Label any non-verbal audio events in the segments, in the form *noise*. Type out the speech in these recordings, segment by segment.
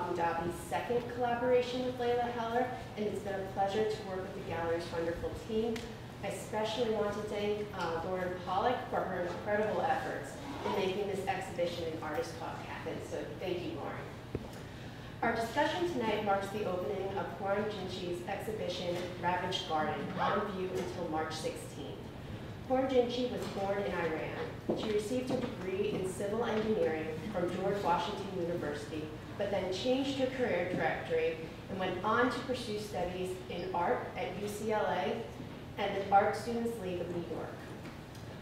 Abu Dhabi's second collaboration with Leila Heller, and it's been a pleasure to work with the gallery's wonderful team. I especially want to thank uh, Lauren Pollock for her incredible efforts in making this exhibition and artist talk happen, so thank you, Lauren. Our discussion tonight marks the opening of Pouran Jinchi's exhibition, Ravaged Garden, on view until March 16th. Pouran Jinchi was born in Iran. She received her degree in civil engineering from George Washington University, but then changed her career trajectory and went on to pursue studies in art at UCLA and the Art Students League of New York.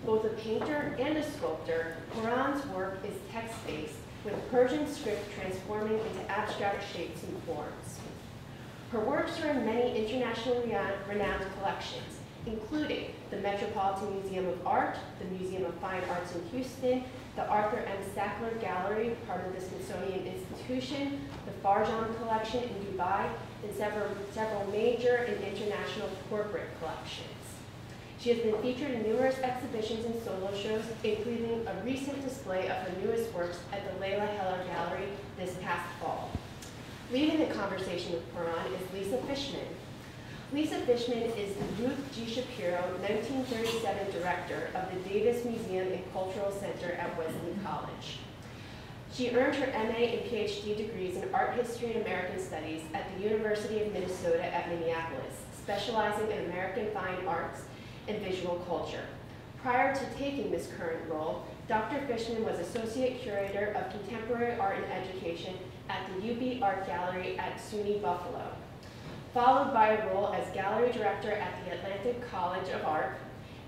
Both a painter and a sculptor, Pouran's work is text-based with Persian script transforming into abstract shapes and forms. Her works are in many internationally renowned collections, including the Metropolitan Museum of Art, the Museum of Fine Arts in Houston, the Arthur M. Sackler Gallery, part of the Smithsonian Institution, the Farjam Collection in Dubai, and several, several major and international corporate collections. She has been featured in numerous exhibitions and solo shows, including a recent display of her newest works at the Leila Heller Gallery this past fall. Leading the conversation with Pouran is Lisa Fischman. Lisa Fischman is Ruth G. Shapiro 1937 director of the Davis Museum and Cultural Center at Wellesley College. She earned her MA and PhD degrees in Art History and American Studies at the University of Minnesota at Minneapolis, specializing in American Fine Arts and visual culture. Prior to taking this current role, Dr. Fischman was Associate Curator of Contemporary Art and Education at the UB Art Gallery at SUNY Buffalo, followed by a role as Gallery Director at the Atlantic College of Art,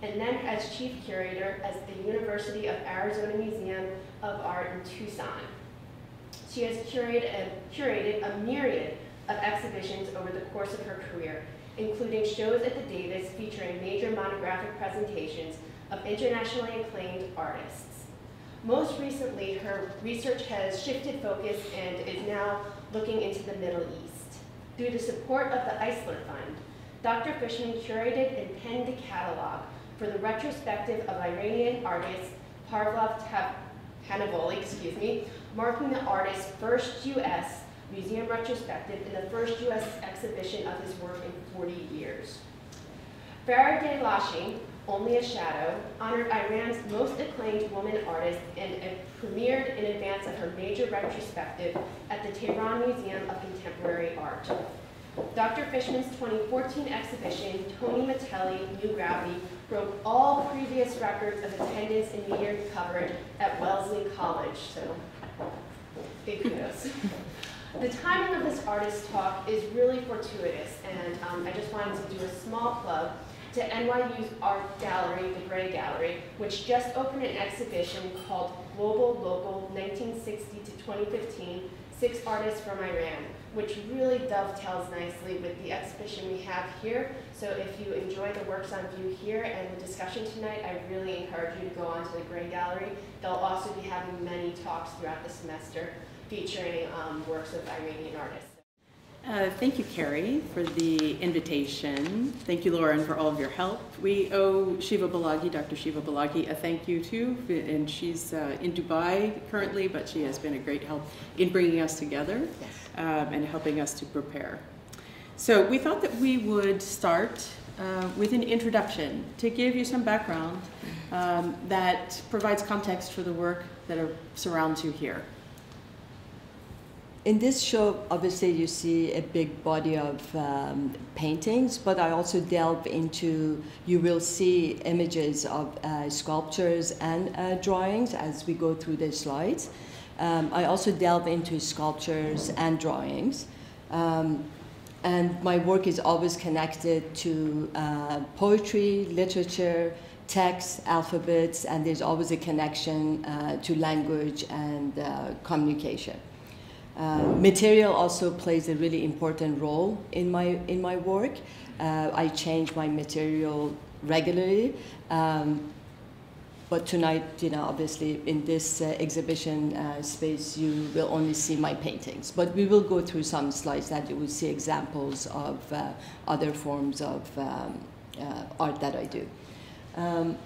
and then as Chief Curator at the University of Arizona Museum of Art in Tucson. She has curated a, curated a myriad of exhibitions over the course of her career, including shows at the Davis featuring major monographic presentations of internationally acclaimed artists. Most recently, her research has shifted focus and is now looking into the Middle East. Through the support of the Eisler Fund, Dr. Fischman curated and penned a catalog for the retrospective of Iranian artist Parviz Tanavoli, excuse me, marking the artist's first U.S museum retrospective and the first U.S. exhibition of his work in 40 years. Farideh Lashai, Only a Shadow, honored Iran's most acclaimed woman artist and premiered in advance of her major retrospective at the Tehran Museum of Contemporary Art. Dr. Fischman's 2014 exhibition, Tony Matelli, New Gravity, broke all previous records of attendance and media coverage at Wellesley College, so big kudos. The timing of this artist talk is really fortuitous, and um, I just wanted to do a small plug to NYU's art gallery, the Gray Gallery, which just opened an exhibition called Global Local 1960 to 2015, Six Artists from Iran, which really dovetails nicely with the exhibition we have here. So if you enjoy the works on view here and the discussion tonight, I really encourage you to go on to the Gray Gallery. They'll also be having many talks throughout the semester featuring um, works of Iranian artists. Uh, thank you, Carrie, for the invitation. Thank you, Lauren, for all of your help. We owe Shiva Balaghi, Dr. Shiva Balaghi, a thank you too, and she's uh, in Dubai currently, but she has been a great help in bringing us together yes. um, and helping us to prepare. So we thought that we would start uh, with an introduction to give you some background um, that provides context for the work that are, surrounds you here in this show, obviously, you see a big body of um, paintings, but I also delve into, you will see images of uh, sculptures and uh, drawings as we go through the slides. Um, I also delve into sculptures and drawings. Um, and my work is always connected to uh, poetry, literature, text, alphabets, and there's always a connection uh, to language and uh, communication. Uh, material also plays a really important role in my in my work. Uh, I change my material regularly, um, but tonight, you know, obviously in this uh, exhibition uh, space, you will only see my paintings. But we will go through some slides that you will see examples of uh, other forms of um, art that I do. Um,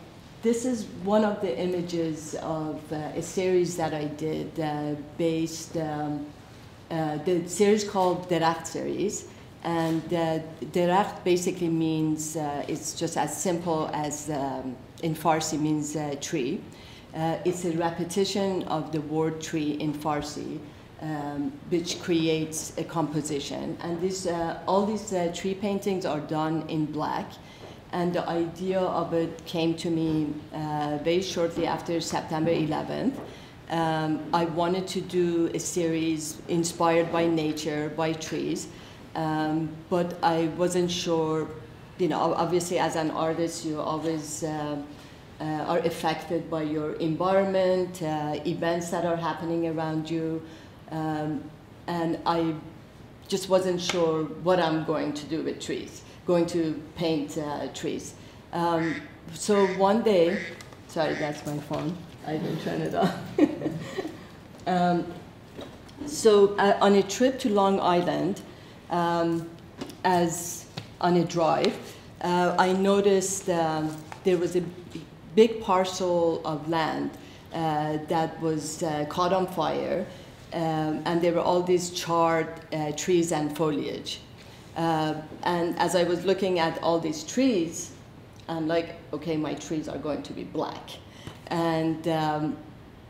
this is one of the images of uh, a series that I did uh, based, um, uh, the series called Derakht series. And uh, Derakht basically means, uh, it's just as simple as um, in Farsi means uh, tree. Uh, it's a repetition of the word tree in Farsi, um, which creates a composition. And this, uh, all these uh, tree paintings are done in black. And the idea of it came to me very shortly after September 11th. Um, I wanted to do a series inspired by nature, by trees, um, but I wasn't sure. You know, obviously, as an artist, you always uh, uh, are affected by your environment, uh, events that are happening around you, um, and I just wasn't sure what I'm going to do with trees, going to paint uh, trees. Um, so one day, sorry, that's my phone. I didn't turn it on. *laughs* um, so uh, on a trip to Long Island, um, as on a drive, uh, I noticed um, there was a big parcel of land uh, that was uh, caught on fire, um, and there were all these charred uh, trees and foliage. Uh, and as I was looking at all these trees, I'm like, okay, my trees are going to be black. And um,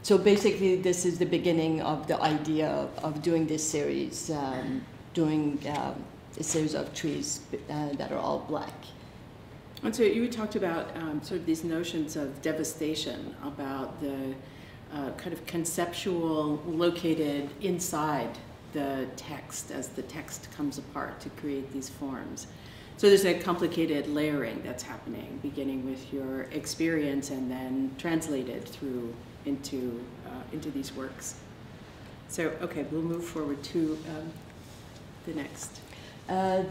so basically, this is the beginning of the idea of, of doing this series, um, doing um, a series of trees uh, that are all black. And so you talked about um, sort of these notions of devastation, about the uh, kind of conceptual located inside the text as the text comes apart to create these forms. So there's a complicated layering that's happening, beginning with your experience and then translated through into uh, into these works. So okay, we'll move forward to um, the next. Uh,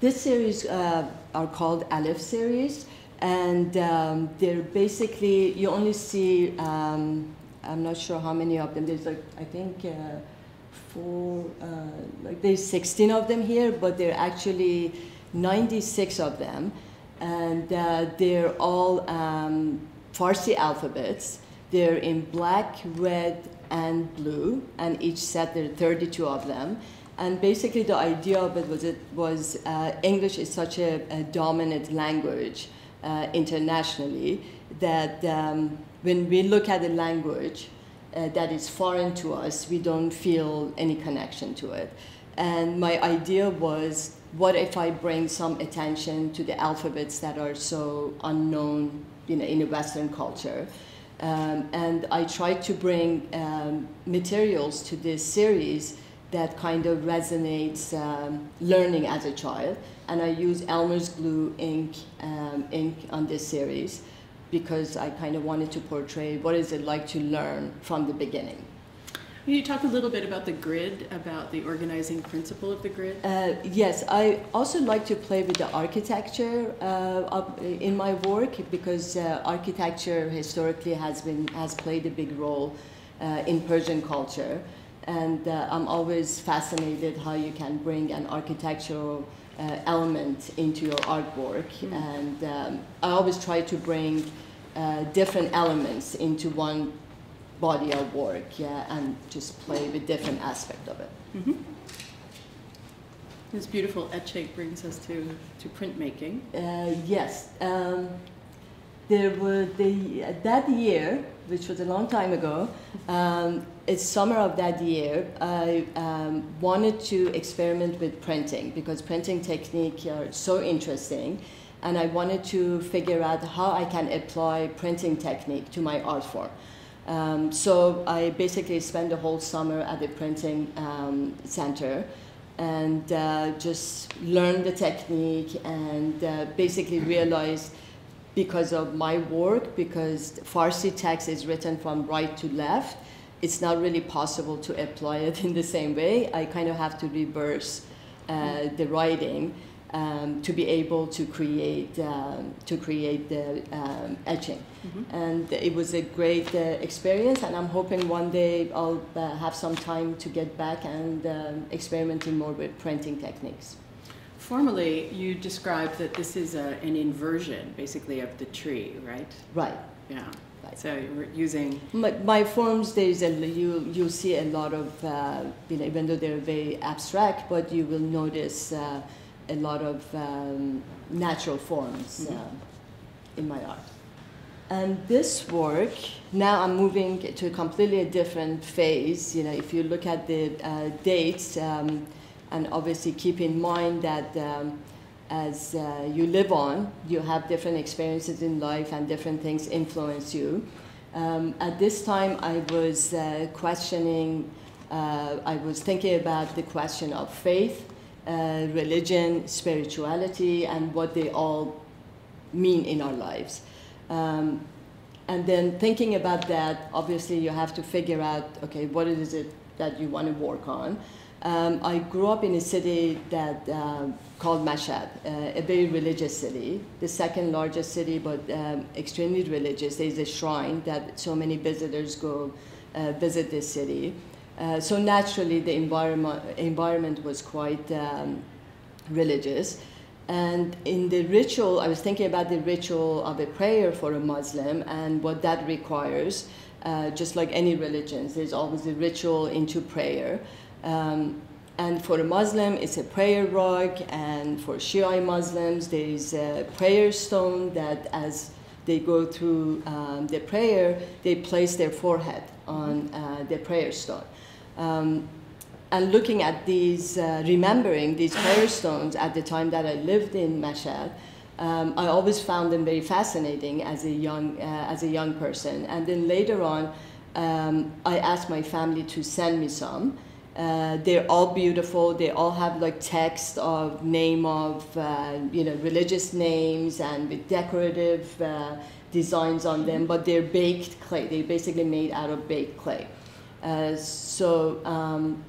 this series uh, are called Aleph series, and um, they're basically you only see. Um, I'm not sure how many of them. There's like I think uh, four, uh, like there's 16 of them here, but they're actually 96 of them, and uh, they're all um, Farsi alphabets. They're in black, red, and blue, and each set there are 32 of them. And basically, the idea of it was it was uh, English is such a, a dominant language uh, internationally that um, when we look at a language uh, that is foreign to us, we don't feel any connection to it. And my idea was, what if I bring some attention to the alphabets that are so unknown, you know, in a Western culture? Um, and I tried to bring um, materials to this series that kind of resonates um, learning as a child. And I use Elmer's glue ink, um, ink on this series because I kind of wanted to portray what is it like to learn from the beginning. Can you talk a little bit about the grid, about the organizing principle of the grid? Uh, yes, I also like to play with the architecture uh, of, in my work because uh, architecture historically has been has played a big role uh, in Persian culture, and uh, I'm always fascinated how you can bring an architectural uh, element into your artwork, mm. and um, I always try to bring different elements into one body of work, yeah, and just play with different aspect of it. Mm-hmm. This beautiful etching brings us to, to printmaking. Uh, yes. Um, there were the, that year, which was a long time ago, um, it's summer of that year, I um, wanted to experiment with printing because printing technique are so interesting and I wanted to figure out how I can apply printing technique to my art form. Um, so I basically spent the whole summer at the printing um, center and uh, just learned the technique and uh, basically realized because of my work, because Farsi text is written from right to left, it's not really possible to apply it *laughs* in the same way. I kind of have to reverse uh, the writing um, to be able to create um, to create the um, etching. Mm-hmm. And it was a great uh, experience, and I'm hoping one day I'll uh, have some time to get back and um, experimenting more with printing techniques. formally, you described that this is a, an inversion, basically, of the tree, right? Right. Yeah. Right. So we're using, My, my forms, there's a, you, you see a lot of, uh, you know, even though they're very abstract, but you will notice uh, a lot of um, natural forms Mhm. uh, in my art. And this work, now I'm moving to a completely different phase. You know, if you look at the uh, dates, um, and obviously keep in mind that um, as uh, you live on, you have different experiences in life and different things influence you. Um, at this time, I was uh, questioning, uh, I was thinking about the question of faith, uh, religion, spirituality, and what they all mean in our lives. Um, and then thinking about that, obviously you have to figure out, okay, what is it that you want to work on? Um, I grew up in a city that uh, called Mashhad, uh, a very religious city, the second largest city, but um, extremely religious. There's a shrine that so many visitors go uh, visit this city. Uh, so naturally, the environment environment was quite um, religious. And in the ritual, I was thinking about the ritual of a prayer for a Muslim and what that requires. Uh, just like any religions, there's always a ritual into prayer. Um, and for a Muslim, it's a prayer rug, and for Shia Muslims, there is a prayer stone that, as they go through um, the prayer, they place their forehead on uh, the prayer stone. Um, and looking at these, uh, remembering these prayer stones at the time that I lived in Mashhad, um, I always found them very fascinating as a young, uh, as a young person. And then later on, um, I asked my family to send me some. Uh, they're all beautiful. They all have like text of name of uh, you know religious names and with decorative uh, designs on them. But they're baked clay. They're basically made out of baked clay. Uh, so um,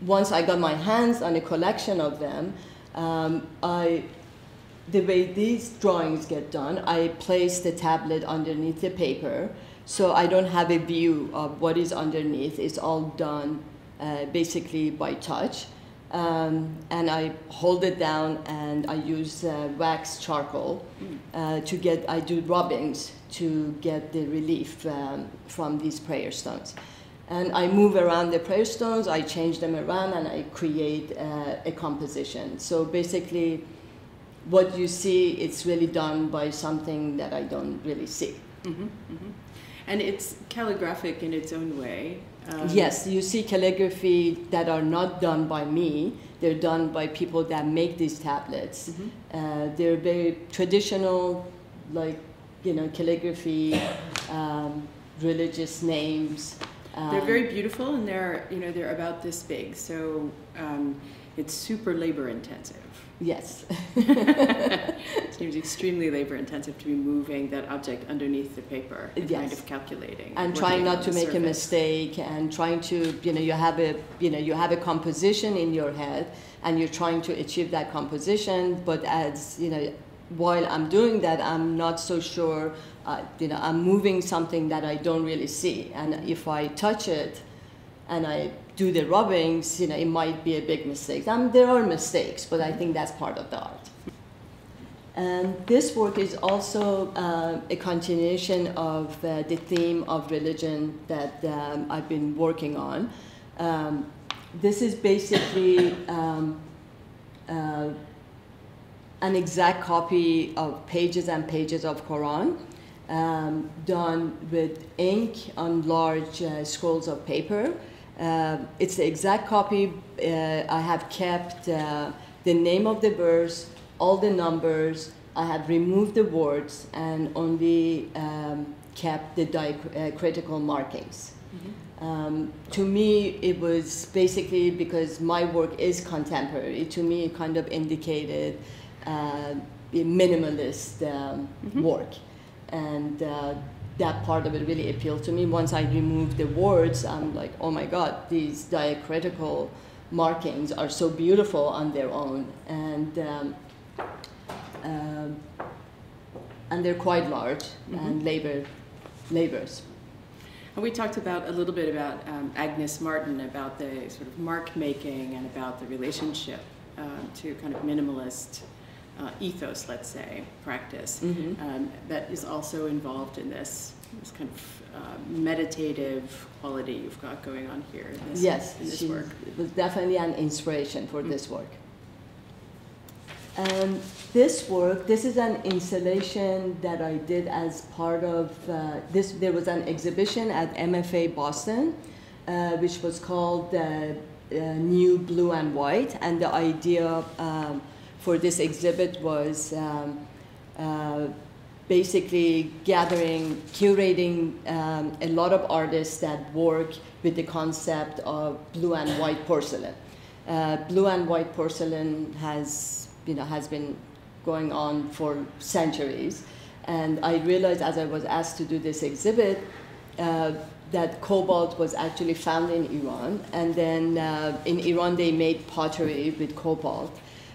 once I got my hands on a collection of them, um, I the way these drawings get done, I place the tablet underneath the paper, so I don't have a view of what is underneath. It's all done uh, basically by touch. Um, and I hold it down and I use uh, wax charcoal uh, to get, I do rubbings to get the relief um, from these prayer stones. And I move around the prayer stones, I change them around, and I create uh, a composition. So basically, what you see, it's really done by something that I don't really see. mhm, mhm. and it's calligraphic in its own way. Um, Yes, you see calligraphy that are not done by me. They're done by people that make these tablets. mhm. Uh, they're very traditional, like you know, calligraphy, um, religious names. They're um, very beautiful, and they're you know they're about this big, so um, it's super labor intensive. yes. it *laughs* *laughs* seems extremely labor intensive to be moving that object underneath the paper and kind of calculating and trying not to make a mistake and trying to you know you have a you know you have a composition in your head and you're trying to achieve that composition but as you know while i'm doing that i'm not so sure uh, you know i'm moving something that i don't really see. And if i touch it and i do the rubbings you know it might be a big mistake. Um, there are mistakes but i think that's part of the art. And this work is also uh, a continuation of uh, the theme of religion that um, I've been working on. Um, this is basically um, uh, an exact copy of pages and pages of Quran um, done with ink on large uh, scrolls of paper. Uh, it's the exact copy. Uh, I have kept uh, the name of the verse, all the numbers. I have removed the words and only um, kept the diacritical markings. Um, to me, it was basically because my work is contemporary. To me, it kind of indicated uh, minimalist um, work, and uh, that part of it really appealed to me. Once I removed the words, I'm like, oh my God, these diacritical markings are so beautiful on their own, and um, um, and they're quite large and labor labors. And we talked about a little bit about um, Agnes Martin, about the sort of mark making and about the relationship uh, to kind of minimalist uh, ethos, let's say, practice, Mhm. um, that is also involved in this, this kind of uh, meditative quality you've got going on here in this, Yes, in this work. was definitely an inspiration for Mm. this work. And this work, this is an installation that I did as part of uh, this. There was an exhibition at MFA Boston, uh, which was called uh, uh, New Blue and White, and the idea um, for this exhibit was. Um, uh, basically gathering, curating um, a lot of artists that work with the concept of blue and white porcelain. Uh, blue and white porcelain has, you know, has been going on for centuries, and I realized as I was asked to do this exhibit uh, that cobalt was actually found in Iran, and then uh, in Iran they made pottery with cobalt.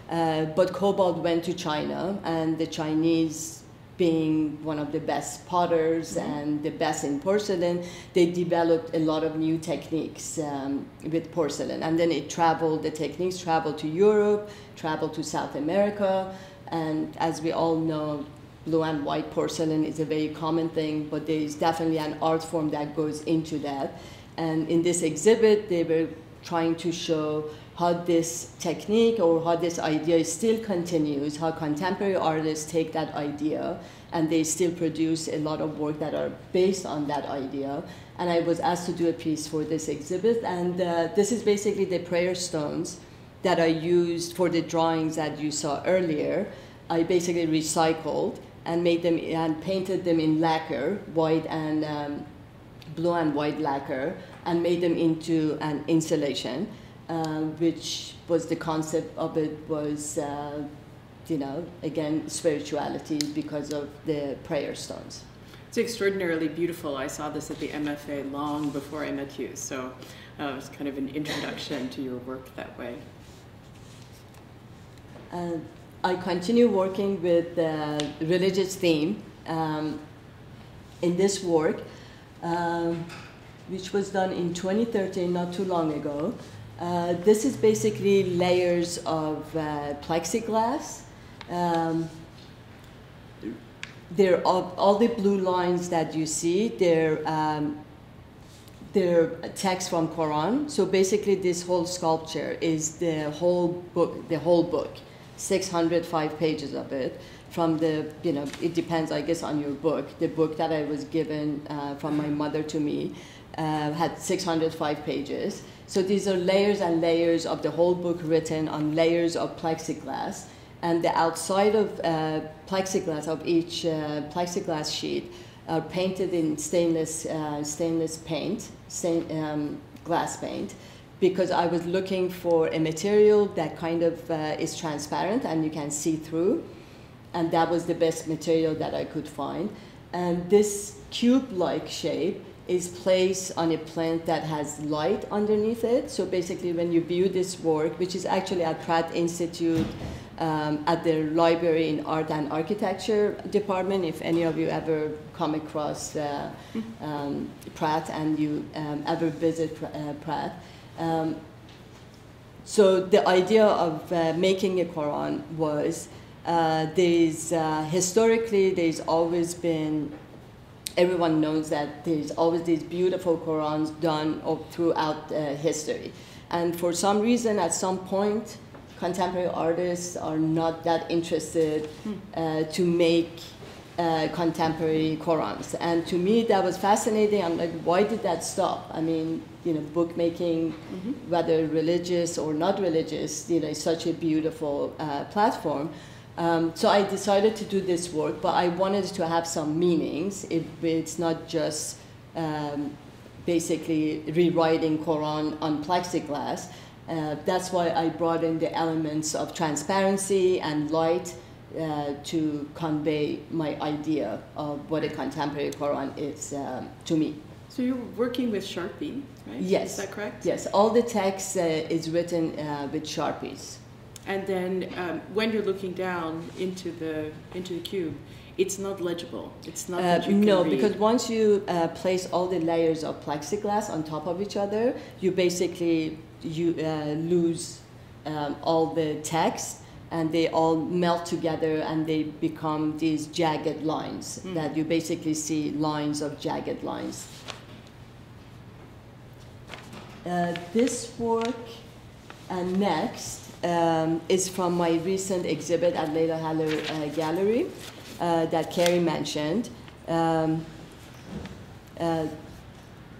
Uh, but cobalt went to China, and the Chinese being one of the best potters and the best in porcelain, they developed a lot of new techniques um, with porcelain. And then it traveled, the techniques traveled to Europe, traveled to South America, and as we all know, blue and white porcelain is a very common thing, but there is definitely an art form that goes into that. And in this exhibit, they were trying to show how this technique or how this idea still continues, how contemporary artists take that idea and they still produce a lot of work that are based on that idea. And I was asked to do a piece for this exhibit, and uh, this is basically the prayer stones that I used for the drawings that you saw earlier. I basically recycled and made them and painted them in lacquer, white and um, blue and white lacquer, and made them into an installation uh, which was the concept of it was, uh, you know, again, spirituality because of the prayer stones. It's extraordinarily beautiful. I saw this at the MFA long before I met you, so uh, it was kind of an introduction to your work that way. Uh, I continue working with the religious theme um, in this work, um, which was done in 2013, not too long ago. Uh, this is basically layers of uh, plexiglass. Um, they're all, all, the blue lines that you see. They're um, they're text from Quran. So basically, this whole sculpture is the whole book. The whole book, 605 pages of it. From the you know, it depends, I guess, on your book. The book that I was given uh, from my mother to me uh, had 605 pages. So these are layers and layers of the whole book written on layers of plexiglass. And the outside of uh, plexiglass, of each uh, plexiglass sheet, are painted in stainless, uh, stainless paint, stain, um, glass paint, because I was looking for a material that kind of uh, is transparent and you can see through. And that was the best material that I could find. And this cube-like shape is placed on a plant that has light underneath it. So basically, when you view this work, which is actually at Pratt Institute um, at the Library in Art and Architecture department, if any of you ever come across uh, um, Pratt and you um, ever visit uh, Pratt. Um, so the idea of uh, making a Quran was uh, there's uh, historically there's always been everyone knows that there's always these beautiful Qurans done throughout uh, history. And for some reason, at some point, contemporary artists are not that interested uh, to make uh, contemporary Qurans. And to me, that was fascinating. I'm like, why did that stop? I mean, you know, bookmaking, mm-hmm. whether religious or not religious, you know, is such a beautiful uh, platform. Um, so I decided to do this work, but I wanted to have some meanings. If it's not just um, basically rewriting Quran on plexiglass. Uh, that's why I brought in the elements of transparency and light uh, to convey my idea of what a contemporary Quran is um, to me. So you're working with Sharpie, right? Yes. Is that correct? Yes. All the text uh, is written uh, with Sharpies. And then um, when you're looking down into the into the cube, it's not legible. It's not. Uh, that you can no, read. because once you uh, place all the layers of plexiglass on top of each other, you basically you uh, lose um, all the text and they all melt together and they become these jagged lines Mm. that you basically see lines of jagged lines. Uh, this work and next um, is from my recent exhibit at Leila Heller uh, Gallery uh, that Carrie mentioned. Um, uh,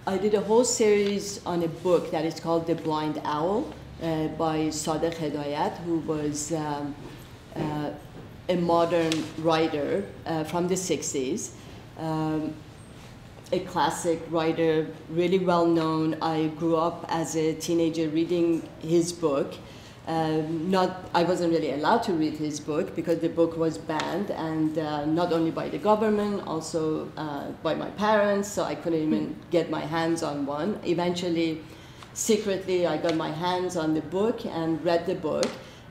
I did a whole series on a book that is called The Blind Owl uh, by Sadegh Hedayat, who was um, uh, a modern writer uh, from the 60s. Um, a classic writer, really well known. I grew up as a teenager reading his book. Um, not, I wasn't really allowed to read his book because the book was banned, and uh, not only by the government, also uh, by my parents. So I couldn't even get my hands on one. Eventually, secretly, I got my hands on the book and read the book.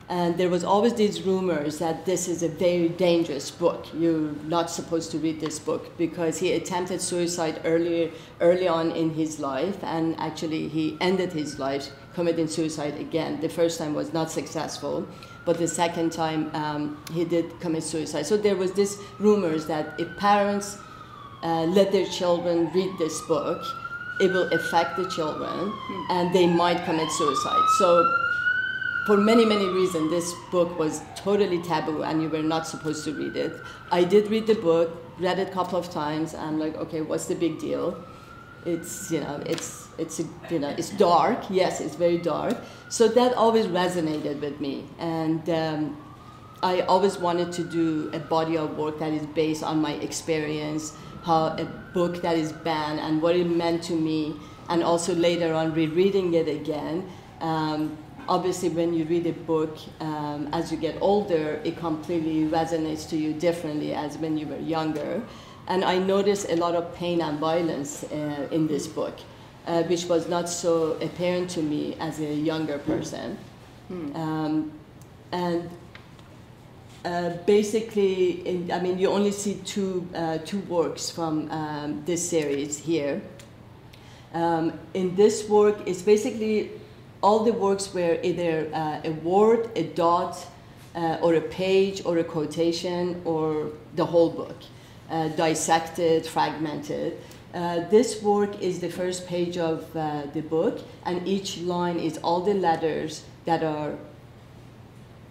And there was always these rumors that this is a very dangerous book. You're not supposed to read this book because he attempted suicide early, early on in his life, and actually he ended his life committing suicide again. The first time was not successful, but the second time um, he did commit suicide. So there was this rumors that if parents uh, let their children read this book, it will affect the children, and they might commit suicide. So for many, many reasons, this book was totally taboo and you were not supposed to read it. I did read the book, read it a couple of times. I'm like, okay, what's the big deal? It's, you know, it's, it's, you know, it's dark. Yes, it's very dark. So that always resonated with me. And um, I always wanted to do a body of work that is based on my experience, how a book that is banned and what it meant to me, and also later on rereading it again. Um, obviously when you read a book um, as you get older it completely resonates to you differently as when you were younger and i noticed a lot of pain and violence uh, in this book uh, which was not so apparent to me as a younger person. Um, and uh, basically, in, I mean, you only see two, uh, two works from um, this series here. Um, in this work, it's basically all the works were either uh, a word, a dot, uh, or a page, or a quotation, or the whole book, uh, dissected, fragmented. Uh, this work is the first page of uh, the book, and each line is all the letters that are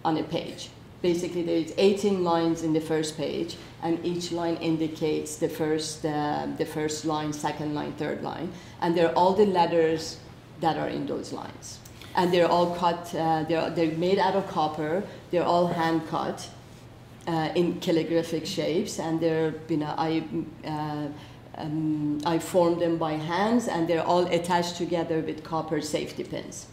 on a page. Basically, there's 18 lines in the first page, and each line indicates the first, uh, the first line, second line, third line, and they're all the letters that are in those lines. And they're all cut, uh, they're, they're made out of copper, they're all hand cut uh, in calligraphic shapes, and they're, you know, I, uh, um, I formed them by hands, and they're all attached together with copper safety pins.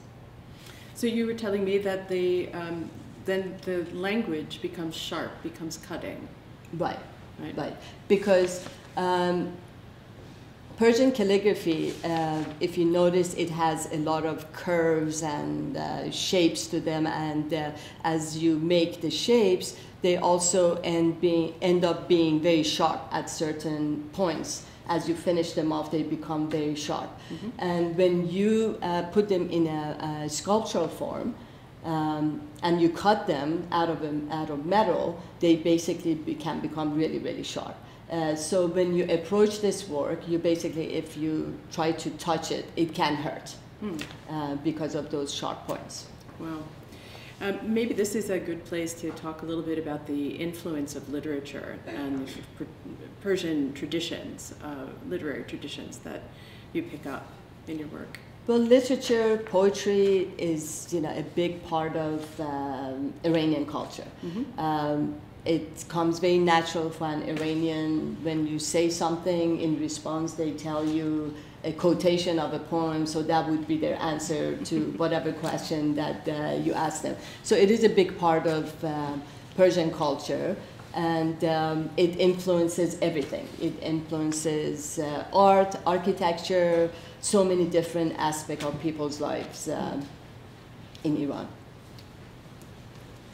So you were telling me that the um, then the language becomes sharp, becomes cutting, Right, right? right. Because um, Persian calligraphy, uh, if you notice, it has a lot of curves and uh, shapes to them, and uh, as you make the shapes, they also end, being, end up being very sharp at certain points. As you finish them off, they become very sharp. And when you uh, put them in a, a sculptural form, um, and you cut them out of, a, out of metal, they basically be, can become really, really sharp. Uh, so when you approach this work, you basically, if you try to touch it, it can hurt Hmm. uh, because of those sharp points. Wow. Um, maybe this is a good place to talk a little bit about the influence of literature and the per- Persian traditions, uh, literary traditions that you pick up in your work. Well, literature, poetry is you know a big part of um, Iranian culture. Um, it comes very natural for an Iranian when you say something in response, they tell you a quotation of a poem, so that would be their answer to *laughs* whatever question that uh, you ask them. So it is a big part of uh, Persian culture, and um, it influences everything. It influences uh, art, architecture, so many different aspects of people's lives um, in Iran.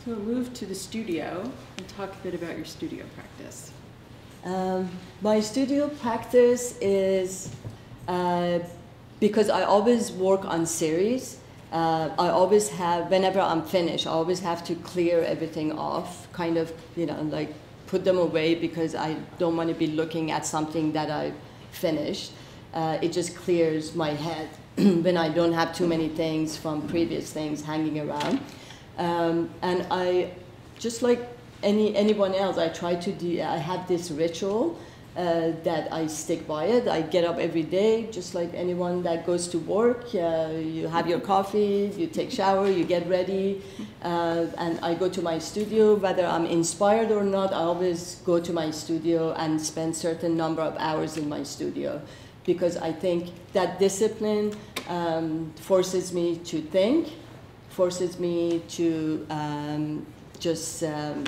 So we'll move to the studio and talk a bit about your studio practice. Um, my studio practice is uh, because I always work on series. Uh, I always have, whenever I'm finished, I always have to clear everything off, kind of, you know, like put them away because I don't want to be looking at something that I finished. Uh, it just clears my head *clears throat* when I don't have too many things from previous things hanging around. Um, and I, just like any anyone else, I try to do. I have this ritual uh, that I stick by it. I get up every day, just like anyone that goes to work. Uh, you have your coffee, you take shower, you get ready, uh, and I go to my studio. Whether I'm inspired or not, I always go to my studio and spend certain number of hours in my studio, because I think that discipline um, forces me to think, forces me to um, just. Um,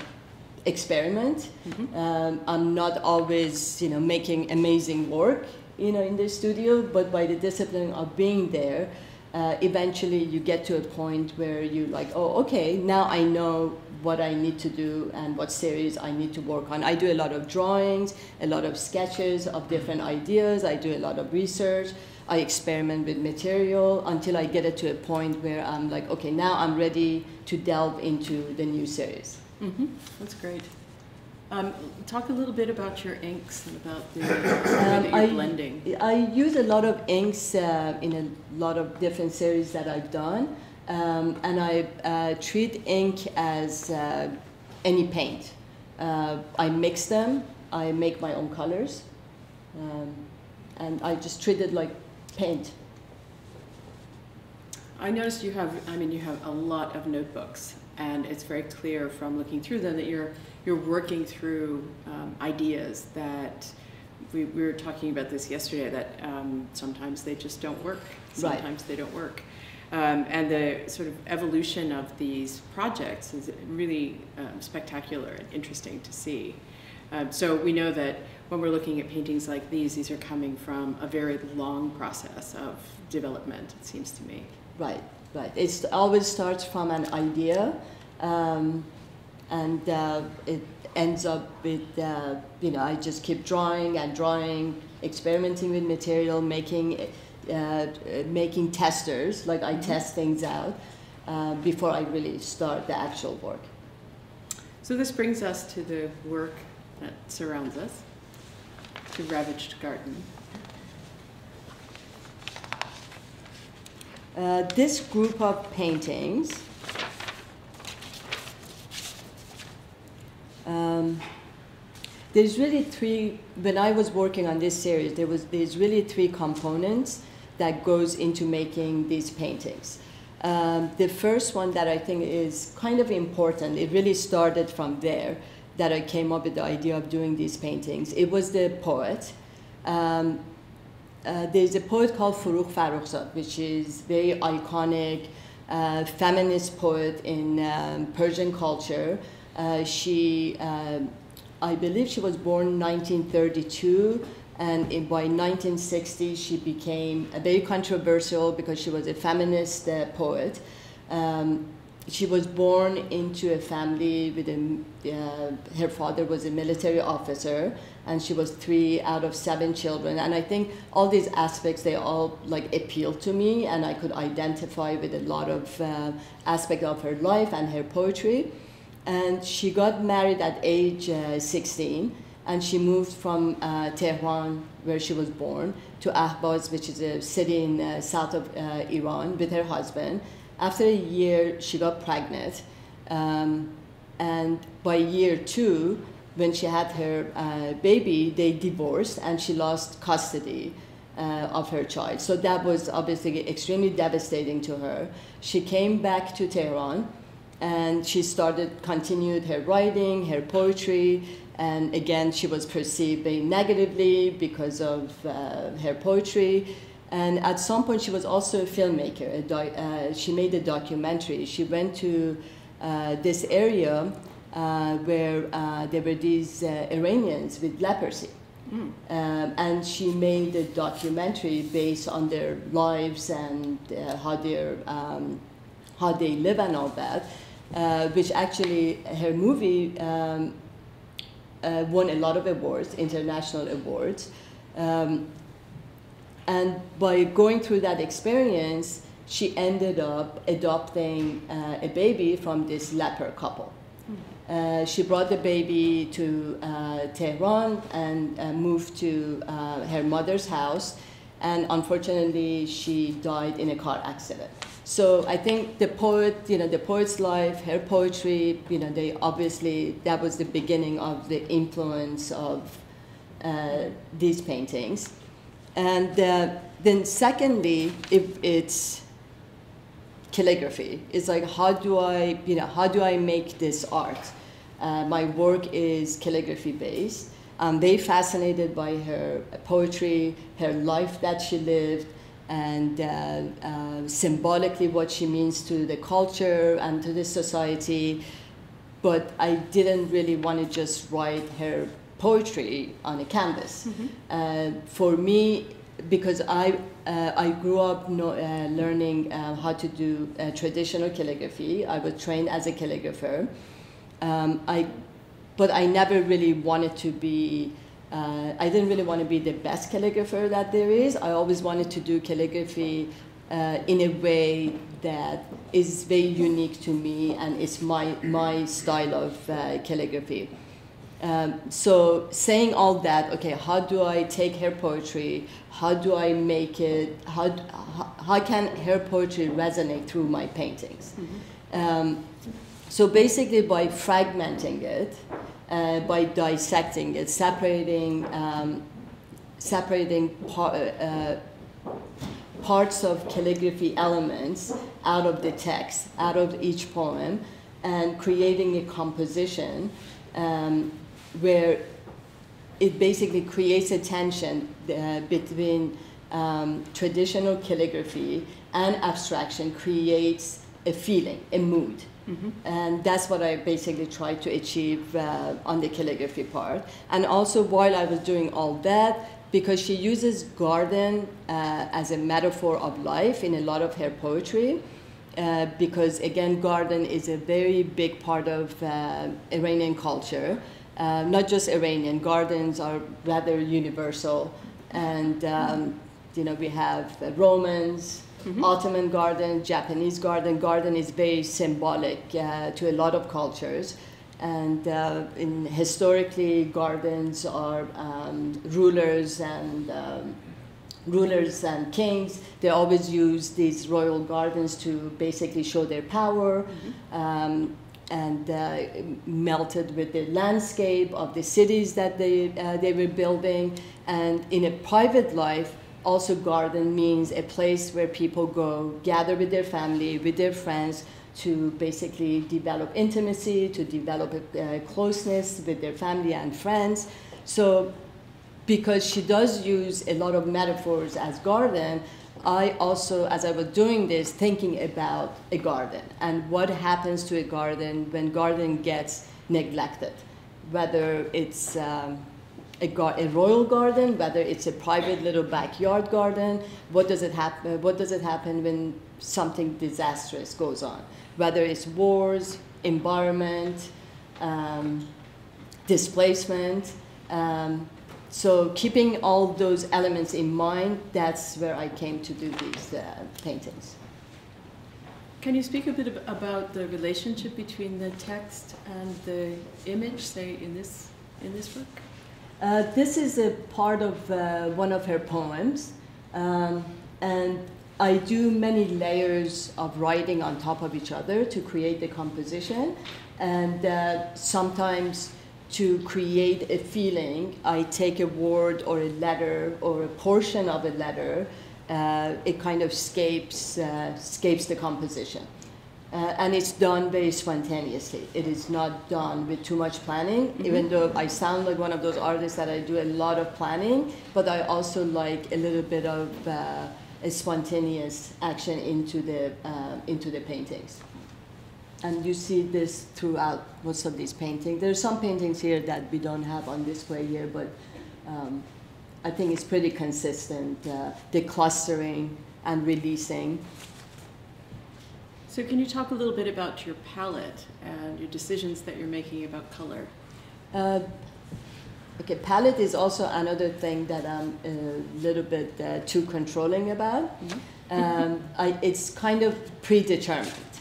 experiment. Mm-hmm. Um, I'm not always, you know, making amazing work, you know, in the studio, but by the discipline of being there, uh, eventually you get to a point where you're like, oh, okay, now I know what I need to do and what series I need to work on. I do a lot of drawings, a lot of sketches of different ideas. I do a lot of research. I experiment with material until I get it to a point where I'm like, okay, now I'm ready to delve into the new series. Mm-hmm. That's great. Um, talk a little bit about your inks and about the *coughs* um, I, blending. I use a lot of inks uh, in a lot of different series that I've done, um, and I uh, treat ink as uh, any paint. Uh, I mix them. I make my own colors, um, and I just treat it like paint. I noticed you have. I mean, you have a lot of notebooks and it's very clear from looking through them that you're you're working through um, ideas that we, we, were talking about this yesterday that um, sometimes they just don't work. Sometimes right. they don't work. Um, and the sort of evolution of these projects is really um, spectacular and interesting to see. Um, so we know that when we're looking at paintings like these these are coming from a very long process of development it seems to me. Right Right. It always starts from an idea, um, and uh, it ends up with uh, you know I just keep drawing and drawing, experimenting with material, making uh, making testers. Like I mm-hmm. test things out uh, before I really start the actual work. So this brings us to the work that surrounds us, the ravaged garden. Uh, this group of paintings um, there's really three when i was working on this series there was there's really three components that goes into making these paintings. Um, the first one that i think is kind of important it really started from there that i came up with the idea of doing these paintings. It was the poet um, uh, there's a poet called Forough Farrokhzad, which is very iconic uh, feminist poet in um, Persian culture. Uh, she, uh, I believe, she was born in 1932, and in, by 1960 she became very controversial because she was a feminist uh, poet. Um, she was born into a family with a, uh, her father was a military officer and she was three out of seven children. And i think all these aspects they all like appealed to me and i could identify with a lot of uh, aspect of her life and her poetry. And she got married at age uh, 16 and she moved from uh, Tehran, where she was born, to Ahvaz, which is a city in uh, south of uh, Iran, with her husband after a year, she got pregnant. Um, and by year two, when she had her uh, baby, they divorced and she lost custody uh, of her child. So that was obviously extremely devastating to her. She came back to Tehran and she started, continued her writing, her poetry, and again, she was perceived very negatively because of uh, her poetry. And at some point, she was also a filmmaker. A uh, she made a documentary. She went to uh, this area uh, where uh, there were these uh, Iranians with leprosy. Mm. Um, and she made a documentary based on their lives and uh, how, um, how they live and all that, which actually her movie um, won a lot of awards, international awards. Um, and by going through that experience, she ended up adopting uh, a baby from this leper couple. Uh, she brought the baby to uh, Tehran and uh, moved to uh, her mother's house, and unfortunately, she died in a car accident. So I think the poet, you know, the poet's life, her poetry, you know, they obviously that was the beginning of the influence of uh, these paintings, and uh, then secondly, if it's calligraphy. It's like how do I, you know, how do I make this art? Uh, my work is calligraphy based. I'm very fascinated by her poetry, her life that she lived, and uh, uh, symbolically what she means to the culture and to the society. But I didn't really want to just write her poetry on a canvas. Uh, for me, because I uh, I grew up no, uh, learning uh, how to do uh, traditional calligraphy. I was trained as a calligrapher. Um, I, but I never really wanted to be. Uh, I didn't really want to be the best calligrapher that there is. I always wanted to do calligraphy uh, in a way that is very unique to me and it's my my style of uh, calligraphy. Um, so saying all that, okay, how do I take her poetry? How do I make it? How, how, how can her poetry resonate through my paintings? Um, so basically, by fragmenting it, uh, by dissecting it, separating, um, separating par- uh, parts of calligraphy elements out of the text, out of each poem, and creating a composition um, where it basically creates a tension uh, between um, traditional calligraphy and abstraction, creates a feeling, a mood. And that's what I basically tried to achieve uh, on the calligraphy part. And also, while I was doing all that, because she uses garden uh, as a metaphor of life in a lot of her poetry, uh, because again, garden is a very big part of uh, Iranian culture. Uh, not just Iranian, gardens are rather universal. And, um, you know, we have the Romans, Ottoman garden, Japanese garden. Garden is very symbolic uh, to a lot of cultures. And uh, in historically, gardens are um, rulers and um, rulers and kings. They always use these royal gardens to basically show their power. Um, and uh, melted with the landscape of the cities that they, uh, they were building. And in a private life, also garden means a place where people go gather with their family, with their friends, to basically develop intimacy, to develop a, uh, closeness with their family and friends. So because she does use a lot of metaphors as garden, I also, as I was doing this, thinking about a garden and what happens to a garden when garden gets neglected, whether it's um, a, gar- a royal garden, whether it's a private little backyard garden. What does it happen? What does it happen when something disastrous goes on? Whether it's wars, environment, um, displacement. Um, so keeping all those elements in mind, that's where I came to do these uh, paintings. Can you speak a bit about the relationship between the text and the image, say in this in this work? Uh, this is a part of uh, one of her poems, um, and I do many layers of writing on top of each other to create the composition, and uh, sometimes to create a feeling, I take a word or a letter or a portion of a letter. Uh, it kind of escapes uh, escapes the composition. Uh, and it's done very spontaneously. It is not done with too much planning, even though I sound like one of those artists that I do a lot of planning, but I also like a little bit of uh, a spontaneous action into the, uh, into the paintings. And you see this throughout most of these paintings. There are some paintings here that we don't have on display here, but um, I think it's pretty consistent, uh, the clustering and releasing. So can you talk a little bit about your palette and your decisions that you're making about color? Uh, okay, palette is also another thing that I'm a little bit uh, too controlling about. um, I, it's kind of predetermined.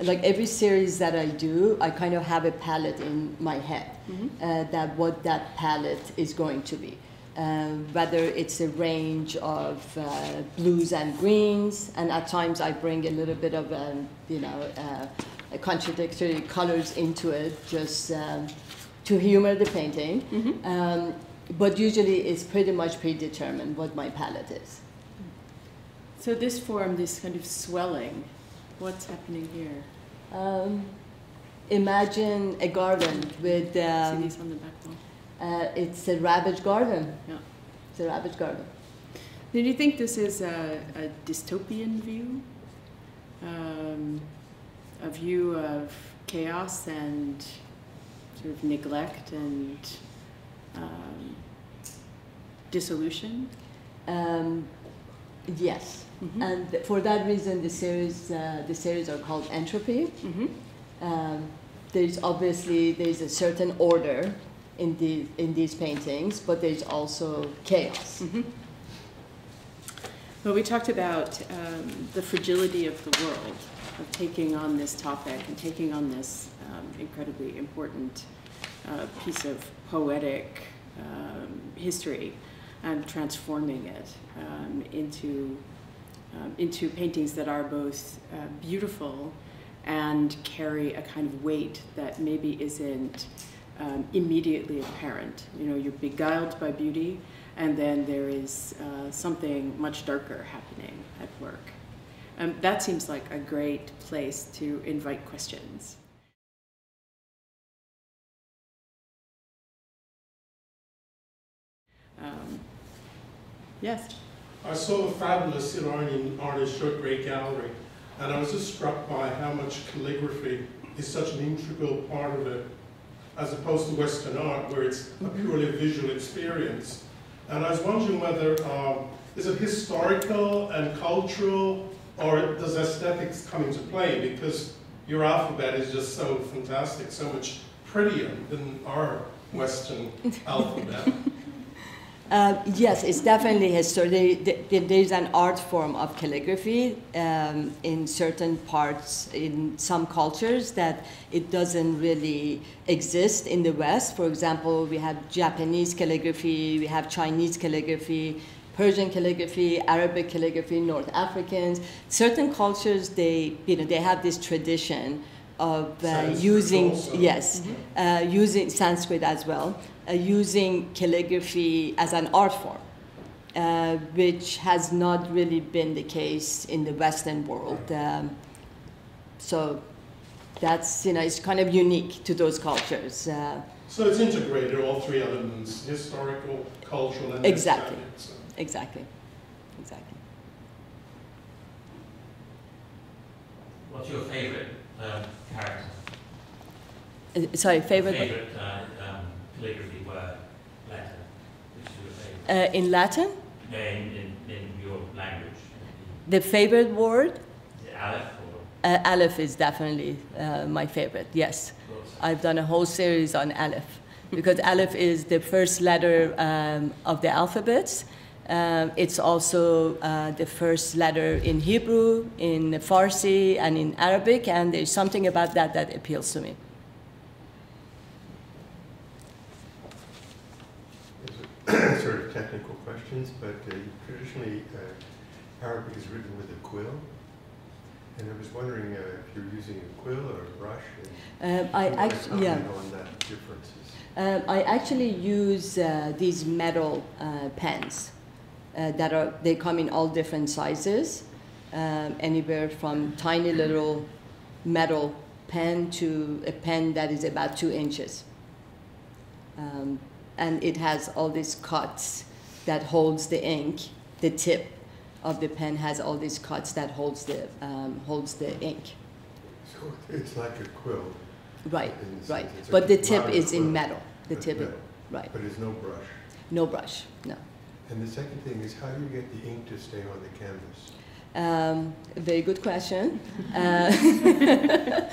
Like every series that I do, I kind of have a palette in my head Mhm. uh, that what that palette is going to be. Um, whether it's a range of uh, blues and greens, and at times I bring a little bit of um, you know uh, contradictory colors into it, just um, to humor the painting. Mhm. Um, but usually it's pretty much predetermined what my palette is. So this form, this kind of swelling, what's happening here? Um, imagine a garden with See um, these on the back wall? uh, it's a ravaged garden. Yeah. It's a ravaged garden. Do you think this is a, a dystopian view? Um, a view of chaos and sort of neglect and um, dissolution? Um, yes, Mhm. and th- for that reason, the series uh, the series are called entropy. Mhm. Um, there's obviously there's a certain order in the in these paintings, but there's also chaos. Mhm. Well, we talked about um, the fragility of the world, of taking on this topic and taking on this um, incredibly important uh, piece of poetic um, history and transforming it um, into, um, into paintings that are both uh, beautiful and carry a kind of weight that maybe isn't um, immediately apparent. You know, you're beguiled by beauty, and then there is uh, something much darker happening at work. Um, that seems like a great place to invite questions. Um, yes. I saw the fabulous Iranian artist Short Great Gallery, and I was just struck by how much calligraphy is such an integral part of it, as opposed to Western art, where it's a purely visual experience. And I was wondering whether, um, is it historical and cultural, or does aesthetics come into play? Because your alphabet is just so fantastic, so much prettier than our Western *laughs* alphabet. Uh, yes, it's definitely history. There- there- There's an art form of calligraphy um, in certain parts, in some cultures, that it doesn't really exist in the West. For example, we have Japanese calligraphy, we have Chinese calligraphy, Persian calligraphy, Arabic calligraphy, North Africans. Certain cultures, they, you know, they have this tradition of uh, using, also. yes, uh, using Sanskrit as well, using calligraphy as an art form, uh, which has not really been the case in the Western world. Um, so that's, you know, it's kind of unique to those cultures. Uh, So it's integrated, all three elements, historical, cultural, and Exactly. so. exactly, exactly. What's your favorite um, character? Uh, sorry, favorite, Favorite uh, um, calligraphy word, letter? Which is your favorite? Uh, in Latin, in, in, in your language. the favorite word, Aleph uh, Aleph is definitely uh, my favorite, yes. I've done a whole series on Aleph because *laughs* Aleph is the first letter um, of the alphabet. Um, it's also uh, the first letter in Hebrew, in Farsi, and in Arabic, and there's something about that that appeals to me. Sort of technical questions, but uh, traditionally uh, Arabic is written with a quill. And I was wondering uh, if you're using a quill or a brush. And Um, I if you wanna actually, yeah. on that differences. Um, I actually use uh, these metal uh, pens uh, that are they come in all different sizes, um, anywhere from tiny little metal pen to a pen that is about two inches, um, and it has all these cuts that holds the ink. The tip of the pen has all these cuts that holds the um, holds the ink. So it's like a quill. Right, right. sense it's a But the tip is in metal. The tip, metal, right. But it's no brush. No brush, no. And the second thing is how do you get the ink to stay on the canvas? Um, very good question. Uh, *laughs*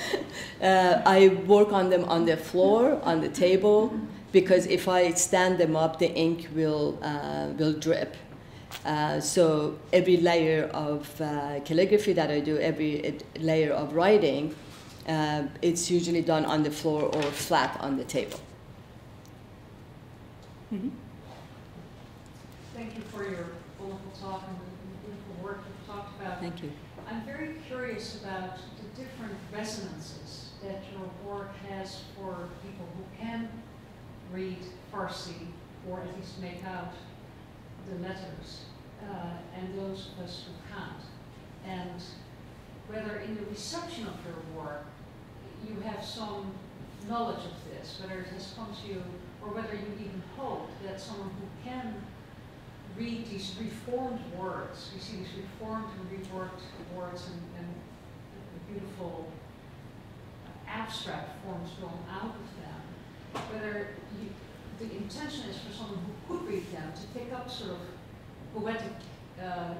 uh, I work on them on the floor, on the table, because if I stand them up, the ink will uh, will drip. Uh, so every layer of uh, calligraphy that I do, every uh, layer of writing, uh, it's usually done on the floor or flat on the table. Mhm. Thank you for your wonderful talk and the beautiful work you've talked about. Thank you. I'm very curious about the different resonances that your work has for people who can read Farsi or at least make out the letters, uh, and those of us who can't. And whether in the reception of your work you have some knowledge of this, whether it has come to you, or whether you even hope that someone who can read these reformed words, we see these reformed and reworked words and, and beautiful abstract forms drawn out of them, whether you, the intention is for someone who could read them to pick up sort of poetic uh,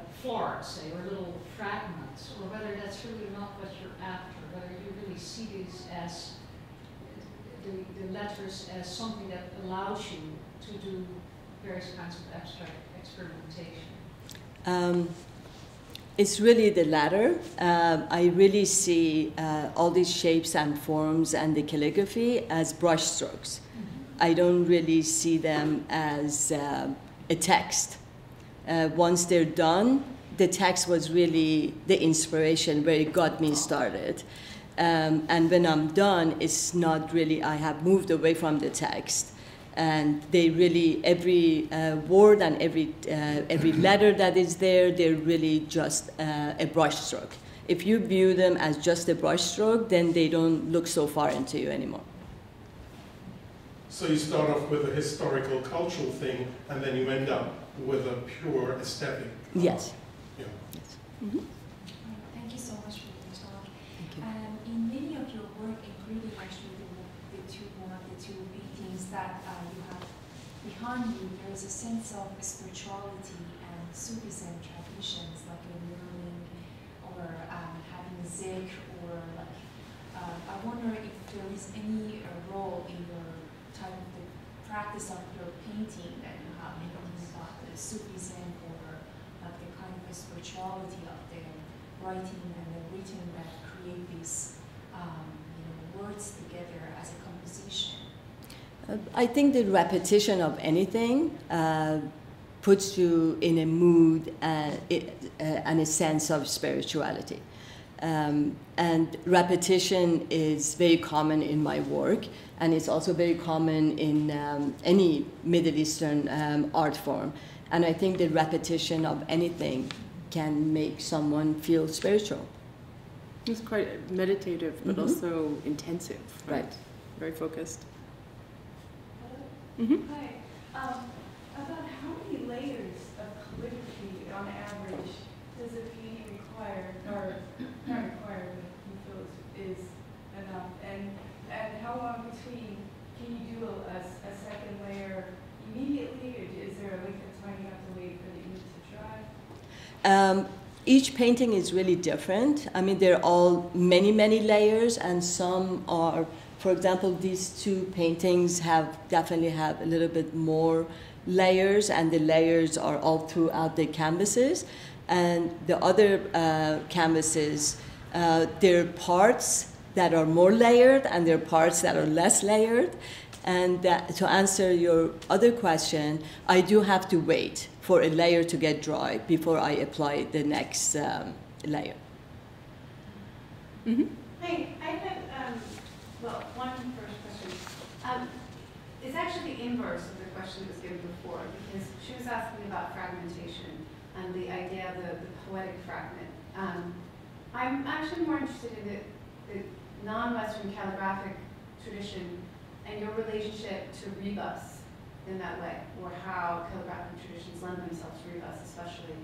say, or little fragments, or whether that's really not what you're after, whether you really see these as the, the letters as something that allows you to do various kinds of abstract experimentation. Um, it's really the latter. Um, I really see uh, all these shapes and forms and the calligraphy as brushstrokes. I don't really see them as um a text. Uh, once they're done, the text was really the inspiration where it got me started. Um, and when I'm done, it's not really, I have moved away from the text. And they really, every uh, word and every, uh, every letter that is there, they're really just uh, a brushstroke. If you view them as just a brushstroke, then they don't look so far into you anymore. So you start off with a historical, cultural thing, and then you end up with a pure aesthetic. Yes. Yeah. Thank you so much for your talk. Thank you. Um, in many of your work, including actually the, the two one of the two paintings that uh, you have behind you, there is a sense of spirituality and Sufism traditions, like a learning or um, having zikr, or like uh, I wonder if there is any role in your type of the practice of your painting that you have maybe about the Sufism or like the kind of spirituality of the writing and the written that create these um, you know, words together as a composition. Uh, I think the repetition of anything uh, puts you in a mood and, it, uh, and a sense of spirituality. Um, and repetition is very common in my work, and it's also very common in um, any Middle Eastern um, art form. And I think the repetition of anything can make someone feel spiritual. It's quite meditative, but Mhm. also intensive, right? Right. Very focused. Hello? hmm Hi. Um, about how many layers of calligraphy on average does a painting require, or *clears throat* not require, but you feel is, is enough? And, and how long between, can you do a a second layer immediately, or is there a length of time you have to wait for the ink to dry? Um, each painting is really different. I mean, they're all many, many layers, and some are, for example, these two paintings have definitely have a little bit more layers, and the layers are all throughout the canvases. And the other uh, canvases, uh, there are parts that are more layered, and there are parts that are less layered. And that, to answer your other question, I do have to wait for a layer to get dry before I apply the next um, layer. hmm Hi, I had, um, well, one first question. Um, it's actually the inverse of the question that was given before, because she was asking about fragmentation and the idea of the, the poetic fragment. Um, I'm actually more interested in the, the non-Western calligraphic tradition and your relationship to rebus in that way, or how calligraphic traditions lend themselves to rebus, especially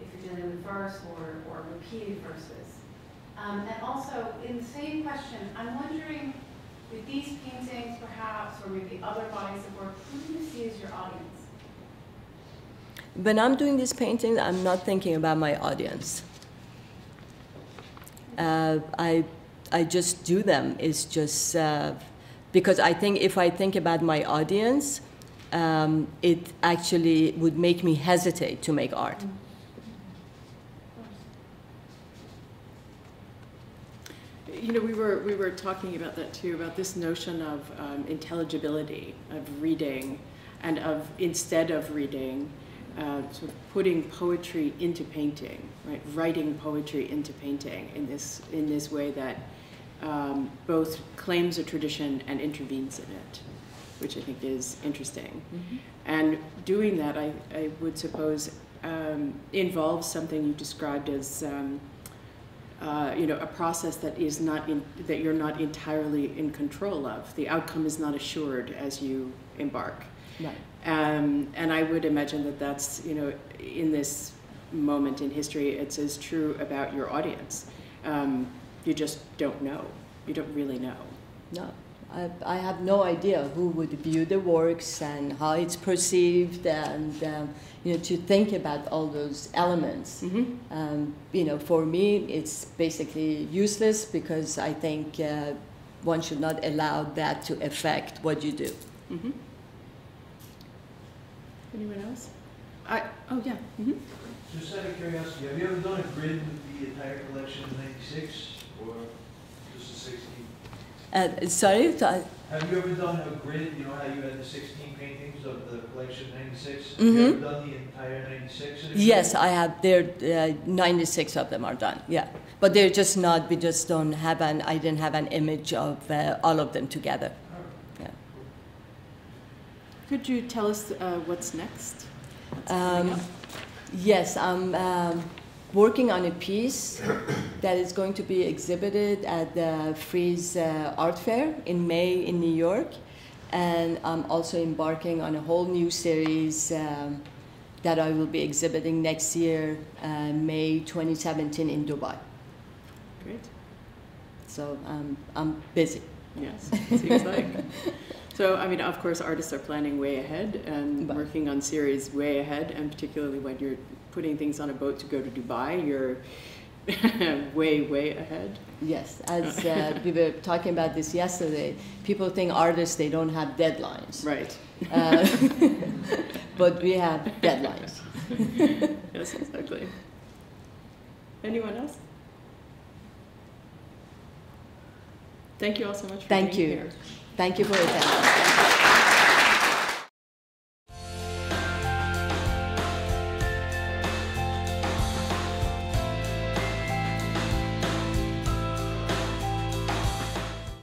if you're dealing with verse or, or repeated verses. Um, and also, in the same question, I'm wondering, with these paintings perhaps, or maybe other bodies of work, who do you see as your audience? When I'm doing these paintings, I'm not thinking about my audience. Uh, I, I just do them. It's just uh, because I think if I think about my audience, um, it actually would make me hesitate to make art. You know, we were, we were talking about that too, about this notion of um, intelligibility, of reading, and of, instead of reading, uh, sort of putting poetry into painting, right? Writing poetry into painting in this, in this way that um, both claims a tradition and intervenes in it, which I think is interesting. And doing that, I, I would suppose, um, involves something you described as, um, uh, you know, a process that is not in, that you're not entirely in control of. The outcome is not assured as you embark. Right. Um, and I would imagine that that's, you know, in this moment in history, it's as true about your audience. Um, you just don't know. You don't really know. No, I, I have no idea who would view the works and how it's perceived, and um, you know, to think about all those elements. Mm-hmm. Um, you know, for me, it's basically useless because I think uh, one should not allow that to affect what you do. Mm-hmm. Anyone else? I, oh, yeah. Mm-hmm. Just out of curiosity, have you ever done a grid with the entire collection in ninety-six, or just the sixteen? Uh, sorry, th- Have you ever done a grid, you know how you had the sixteen paintings of the collection ninety-six? Have you ever Mhm. done the entire ninety-six? in a yes, grid? I have. There, uh, 96 of them are done. Yeah, but they're just not. We just don't have an. I didn't have an image of uh, all of them together. All right. Could you tell us uh, what's next? What's Um, yes, I'm um, working on a piece that is going to be exhibited at the Frieze uh, Art Fair in May in New York. And I'm also embarking on a whole new series um, that I will be exhibiting next year, uh, May 2017 in Dubai. Great. So um, I'm busy. Yes, seems like. *laughs* So, I mean, of course, artists are planning way ahead and But- working on series way ahead, and particularly when you're putting things on a boat to go to Dubai, you're *laughs* way, way ahead. Yes, as *laughs* uh, we were talking about this yesterday, people think artists they don't have deadlines, Right. uh, *laughs* but we have deadlines. yes, exactly. Anyone else? Thank you all so much for Thank being you. here. Thank you for attending.